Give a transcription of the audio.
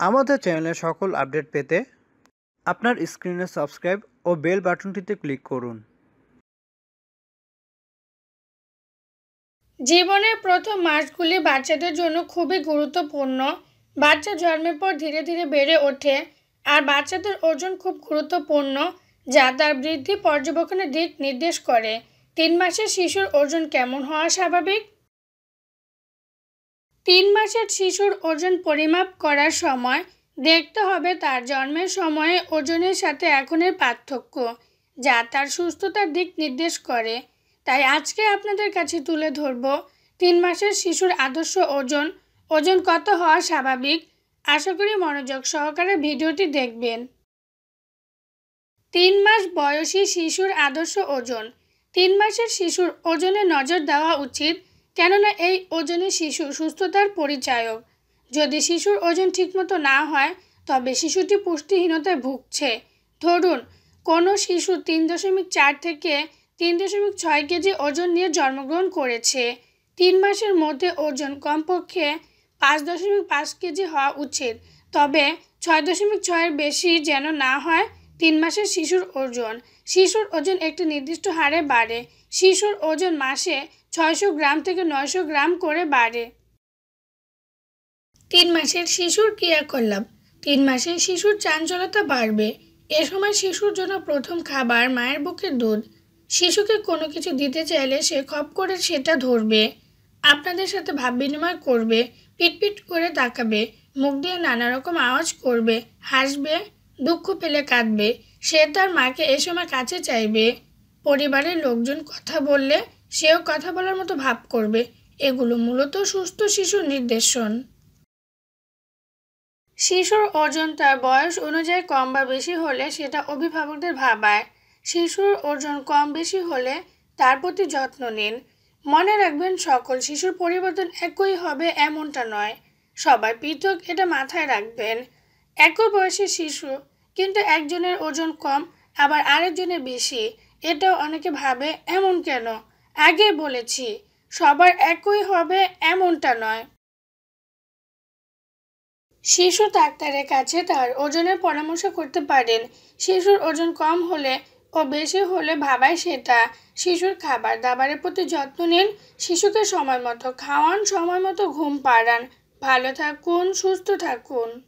আমাদের চ্যানেলের সকল আপডেট পেতে আপনার স্ক্রিনে সাবস্ক্রাইব ও বেল বাটনটিতে ক্লিক করুন। জীবনের প্রথম মাসগুলি বাচ্চাদের জন্য খুবই গুরুত্বপূর্ণ। বাচ্চা জন্মের পর ধীরে ধীরে বেড়ে ওঠে আর বাচ্চাদের ওজন খুব গুরুত্বপূর্ণ, যা তার বৃদ্ধি পর্যবেক্ষণের দিক নির্দেশ করে। তিন মাসের শিশুর ওজন কেমন হওয়া স্বাভাবিক? তিন মাসের শিশুর ওজন পরিমাপ করার সময় দেখতে হবে তার জন্মের সময়ে ওজনের সাথে এখনের পার্থক্য, যা তার সুস্থতার দিক নির্দেশ করে। তাই আজকে আপনাদের কাছে তুলে ধরব তিন মাসের শিশুর আদর্শ ওজন ওজন কত হওয়া স্বাভাবিক? আশা করি মনোযোগ সহকারে ভিডিওটি দেখবেন। তিন মাস বয়সী শিশুর আদর্শ ওজন, তিন মাসের শিশুর ওজনে নজর দেওয়া উচিত কেননা এই ওজনে শিশু সুস্থতার পরিচায়ক। যদি শিশুর ওজন ঠিকমতো না হয়, তবে শিশুটি পুষ্টিহীনতায় ভুগছে। ধরুন, কোনো শিশু তিন দশমিক চার থেকে তিন দশমিক ছয় কেজি ওজন নিয়ে জন্মগ্রহণ করেছে। তিন মাসের মধ্যে ওজন কমপক্ষে পাঁচ দশমিক পাঁচ কেজি হওয়া উচিত। তবে ছয় দশমিক ছয়ের বেশি যেন না হয়, তিন মাসের শিশুর ওজন। শিশুর ওজন একটি নির্দিষ্ট হারে বাড়ে। শিশুর ওজন মাসে ছয়শো গ্রাম থেকে নয়শো গ্রাম করে বাড়ে। তিন মাসের শিশুর ক্রিয়াকলাপ তিন মাসের শিশুর চাঞ্চলতা বাড়বে। এ সময় শিশুর জন্য প্রথম খাবার মায়ের বুকের দুধ। শিশুকে কোনো কিছু দিতে চাইলে সে খপ করে সেটা ধরবে। আপনাদের সাথে ভাব বিনিময় করবে পিটপিট করে তাকাবে, মুখ দিয়ে নানা রকম আওয়াজ করবে, হাসবে, দুঃখ পেলে কাঁদবে। সে তার মাকে এ সময় কাছে চাইবে। পরিবারের লোকজন কথা বললে সেও কথা বলার মতো ভাব করবে। এগুলো মূলত সুস্থ শিশুর নির্দেশন। শিশুর ওজন তার বয়স অনুযায়ী কম বা বেশি হলে সেটা অভিভাবকদের ভাবায়। শিশুর ওজন কম বেশি হলে তার প্রতি যত্ন নিন। মনে রাখবেন, সকল শিশুর পরিবর্তন একই হবে এমনটা নয়। সবাই পৃথক, এটা মাথায় রাখবেন। একই বয়সের শিশু, কিন্তু একজনের ওজন কম, আবার আরেকজনের বেশি, এটাও অনেকে ভাবে, এমন কেন? আগে বলেছি, সবার একই হবে এমনটা নয়। শিশু ডাক্তারের কাছে তার ওজনের পরামর্শ করতে পারেন। শিশুর ওজন কম হলে ও বেশি হলে ভাবায় সেটা। শিশুর খাবার দাবারের প্রতি যত্ন নিন, শিশুকে সময় মতো খাওয়ান, সময় মতো ঘুম পাড়ান। ভালো থাকুন, সুস্থ থাকুন।